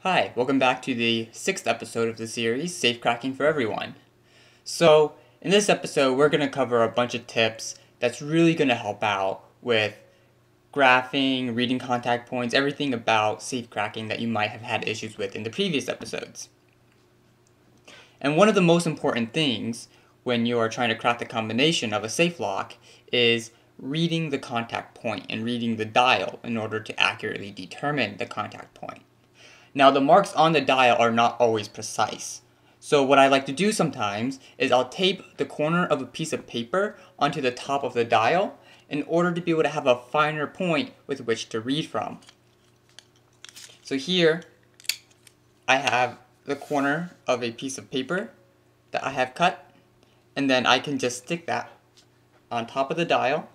Hi, welcome back to the sixth episode of the series, Safe Cracking for Everyone. So, in this episode, we're going to cover a bunch of tips that's really going to help out with graphing, reading contact points, everything about safe cracking that you might have had issues with in the previous episodes. And one of the most important things when you are trying to crack the combination of a safe lock is reading the contact point and reading the dial in order to accurately determine the contact point. Now the marks on the dial are not always precise. So what I like to do sometimes is I'll tape the corner of a piece of paper onto the top of the dial in order to be able to have a finer point with which to read from. So here I have the corner of a piece of paper that I have cut and then I can just stick that on top of the dial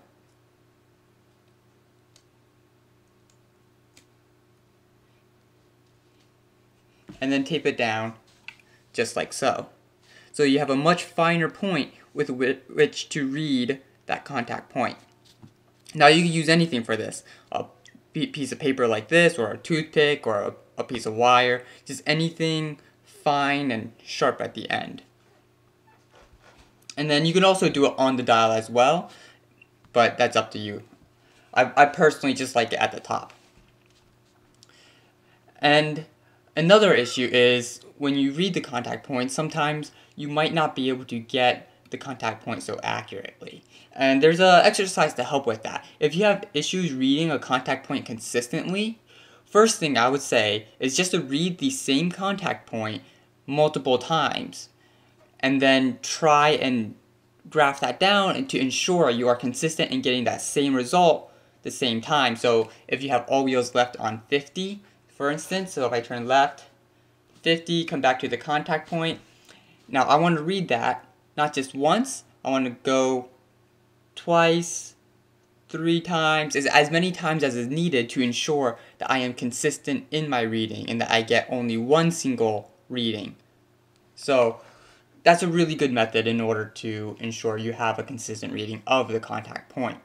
and then tape it down just like so. So you have a much finer point with which to read that contact point. Now you can use anything for this. A piece of paper like this, or a toothpick, or a, a piece of wire. Just anything fine and sharp at the end. And then you can also do it on the dial as well, but that's up to you. I, I personally just like it at the top. And Another issue is when you read the contact point, sometimes you might not be able to get the contact point so accurately. And there's an exercise to help with that. If you have issues reading a contact point consistently, first thing I would say is just to read the same contact point multiple times and then try and graph that down and to ensure you are consistent in getting that same result the same time. So if you have all wheels left on 50, for instance, so if I turn left, 50, come back to the contact point. Now I want to read that, not just once, I want to go twice, three times, as, as many times as is needed to ensure that I am consistent in my reading and that I get only one single reading. So that's a really good method in order to ensure you have a consistent reading of the contact point.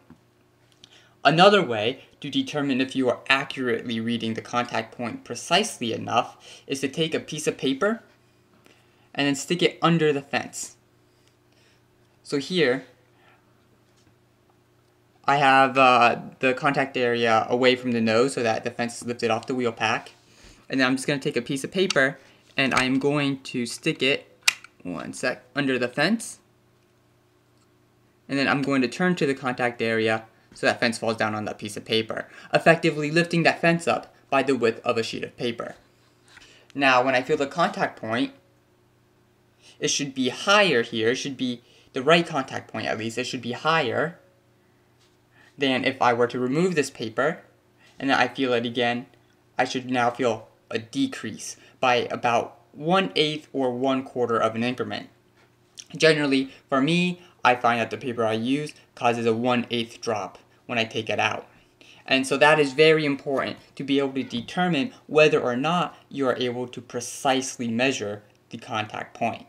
Another way to determine if you are accurately reading the contact point precisely enough is to take a piece of paper and then stick it under the fence. So here, I have uh, the contact area away from the nose so that the fence is lifted off the wheel pack. And then I'm just going to take a piece of paper and I'm going to stick it, one sec, under the fence. And then I'm going to turn to the contact area so that fence falls down on that piece of paper, effectively lifting that fence up by the width of a sheet of paper. Now, when I feel the contact point, it should be higher here, it should be the right contact point at least, it should be higher than if I were to remove this paper, and then I feel it again, I should now feel a decrease by about one eighth or one quarter of an increment. Generally, for me, I find that the paper I use causes a one eighth drop when I take it out. And so that is very important to be able to determine whether or not you are able to precisely measure the contact point.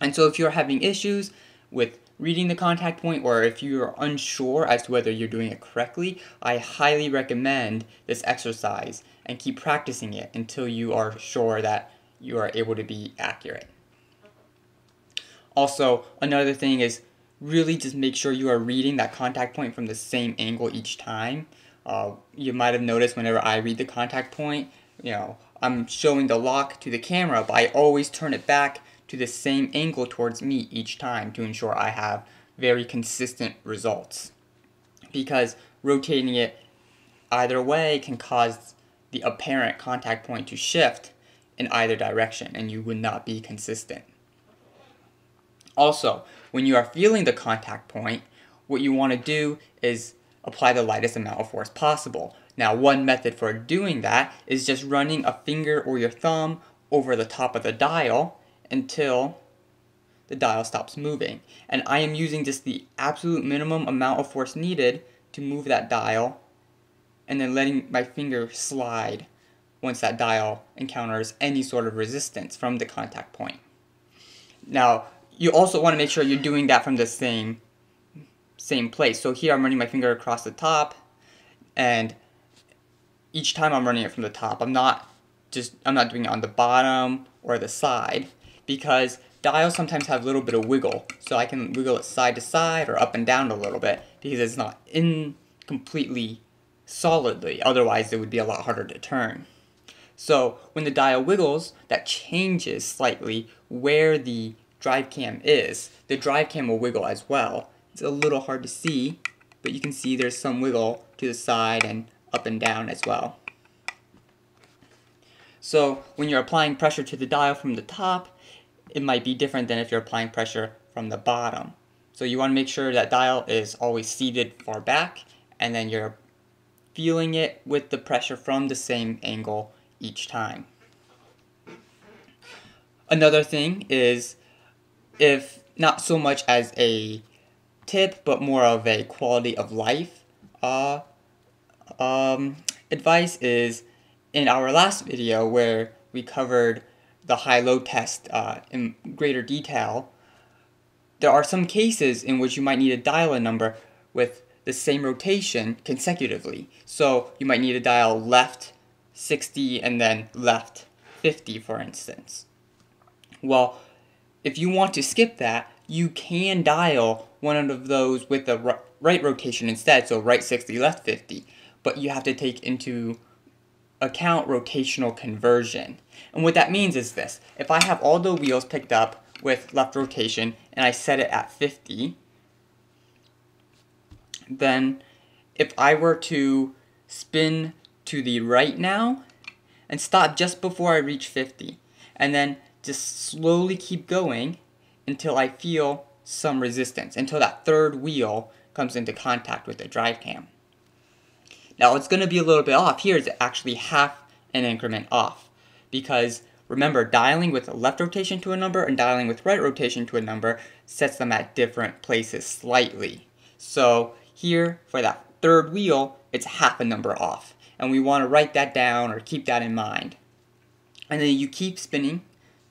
And so if you're having issues with reading the contact point or if you're unsure as to whether you're doing it correctly, I highly recommend this exercise and keep practicing it until you are sure that you are able to be accurate. Also, another thing is really just make sure you are reading that contact point from the same angle each time. Uh, you might have noticed whenever I read the contact point, you know, I'm showing the lock to the camera, but I always turn it back to the same angle towards me each time to ensure I have very consistent results. Because rotating it either way can cause the apparent contact point to shift in either direction and you would not be consistent. Also, when you are feeling the contact point, what you want to do is apply the lightest amount of force possible. Now, one method for doing that is just running a finger or your thumb over the top of the dial until the dial stops moving. And I am using just the absolute minimum amount of force needed to move that dial and then letting my finger slide once that dial encounters any sort of resistance from the contact point. Now, you also want to make sure you're doing that from the same same place. So here I'm running my finger across the top and each time I'm running it from the top, I'm not just, I'm not doing it on the bottom or the side because dials sometimes have a little bit of wiggle. So I can wiggle it side to side or up and down a little bit because it's not in completely solidly. Otherwise, it would be a lot harder to turn. So when the dial wiggles, that changes slightly where the drive cam is. The drive cam will wiggle as well. It's a little hard to see, but you can see there's some wiggle to the side and up and down as well. So when you're applying pressure to the dial from the top, it might be different than if you're applying pressure from the bottom. So you want to make sure that dial is always seated far back and then you're feeling it with the pressure from the same angle each time. Another thing is if not so much as a tip but more of a quality of life uh, um, advice is in our last video where we covered the high-low test uh, in greater detail, there are some cases in which you might need to dial a number with the same rotation consecutively. So you might need to dial left 60 and then left 50 for instance. Well, if you want to skip that, you can dial one of those with the right rotation instead, so right 60, left 50. But you have to take into account rotational conversion. And what that means is this. If I have all the wheels picked up with left rotation and I set it at 50, then if I were to spin to the right now and stop just before I reach 50 and then just slowly keep going until I feel some resistance, until that third wheel comes into contact with the drive cam. Now it's going to be a little bit off. Here is actually half an increment off because remember dialing with left rotation to a number and dialing with right rotation to a number sets them at different places slightly. So here, for that third wheel, it's half a number off. And we want to write that down or keep that in mind. And then you keep spinning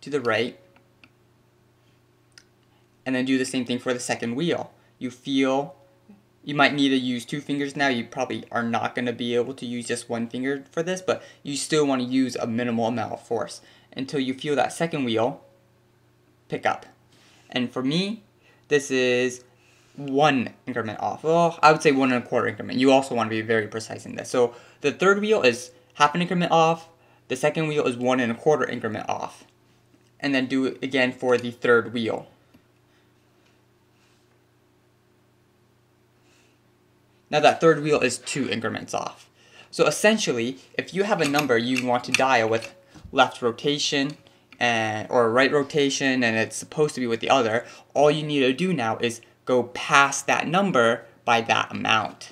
to the right. And then do the same thing for the second wheel. You feel you might need to use two fingers now. You probably are not going to be able to use just one finger for this, but you still want to use a minimal amount of force until you feel that second wheel pick up. And for me, this is one increment off. Well, I would say one and a quarter increment. You also want to be very precise in this. So the third wheel is half an increment off. The second wheel is one and a quarter increment off. And then do it again for the third wheel. Now that third wheel is two increments off. So essentially, if you have a number you want to dial with left rotation and or right rotation and it's supposed to be with the other, all you need to do now is go past that number by that amount.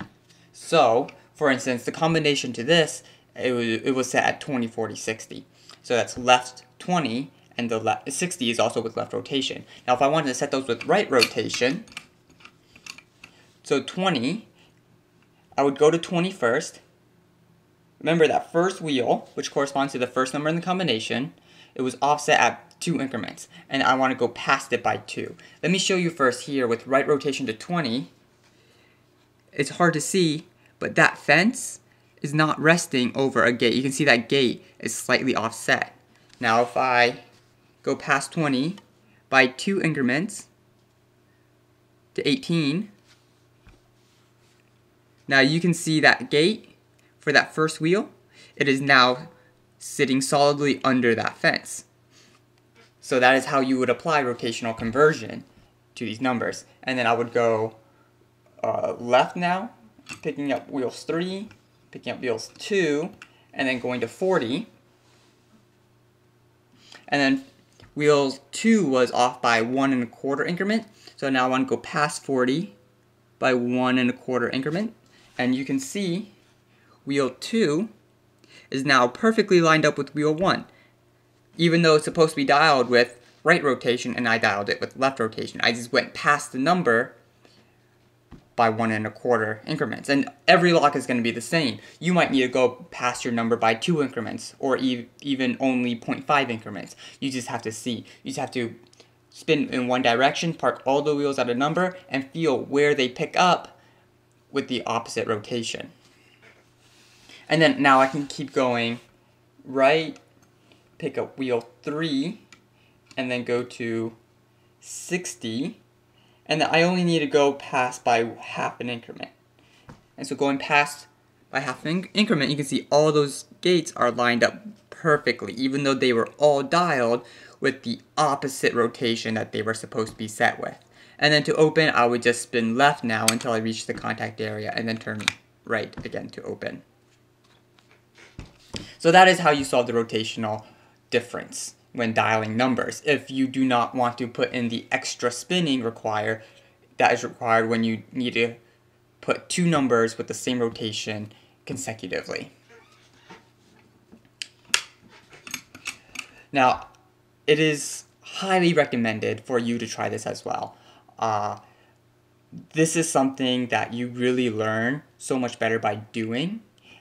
So, for instance, the combination to this, it was, it was set at 20, 40, 60. So that's left 20, and the 60 is also with left rotation. Now, if I wanted to set those with right rotation, so 20, I would go to 20 first. Remember that first wheel, which corresponds to the first number in the combination, it was offset at two increments, and I want to go past it by two. Let me show you first here with right rotation to 20. It's hard to see, but that fence is not resting over a gate. You can see that gate is slightly offset. Now if I go past 20 by two increments to 18, now you can see that gate for that first wheel, it is now sitting solidly under that fence. So that is how you would apply rotational conversion to these numbers. And then I would go uh, left now, picking up wheels 3, picking up wheels 2, and then going to 40. And then wheels 2 was off by 1 and a quarter increment. So now I want to go past 40 by 1 and a quarter increment. And you can see wheel 2 is now perfectly lined up with wheel 1. Even though it's supposed to be dialed with right rotation and I dialed it with left rotation. I just went past the number by one and a quarter increments. And every lock is going to be the same. You might need to go past your number by two increments or e even only 0.5 increments. You just have to see. You just have to spin in one direction, park all the wheels at a number, and feel where they pick up with the opposite rotation. And then now I can keep going right pick up wheel 3 and then go to 60 and then I only need to go past by half an increment. And so going past by half an increment, you can see all those gates are lined up perfectly, even though they were all dialed with the opposite rotation that they were supposed to be set with. And then to open, I would just spin left now until I reach the contact area and then turn right again to open. So that is how you solve the rotational difference when dialing numbers. If you do not want to put in the extra spinning required, that is required when you need to put two numbers with the same rotation consecutively. Now, it is highly recommended for you to try this as well. Uh, this is something that you really learn so much better by doing,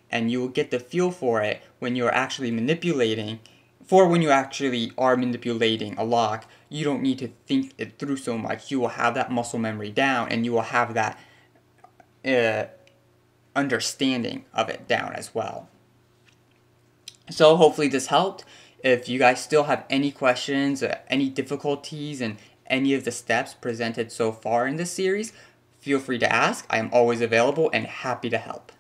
and you will get the feel for it when you're actually manipulating. For when you actually are manipulating a lock, you don't need to think it through so much. You will have that muscle memory down, and you will have that uh, understanding of it down as well. So hopefully this helped. If you guys still have any questions, uh, any difficulties in any of the steps presented so far in this series, feel free to ask. I am always available and happy to help.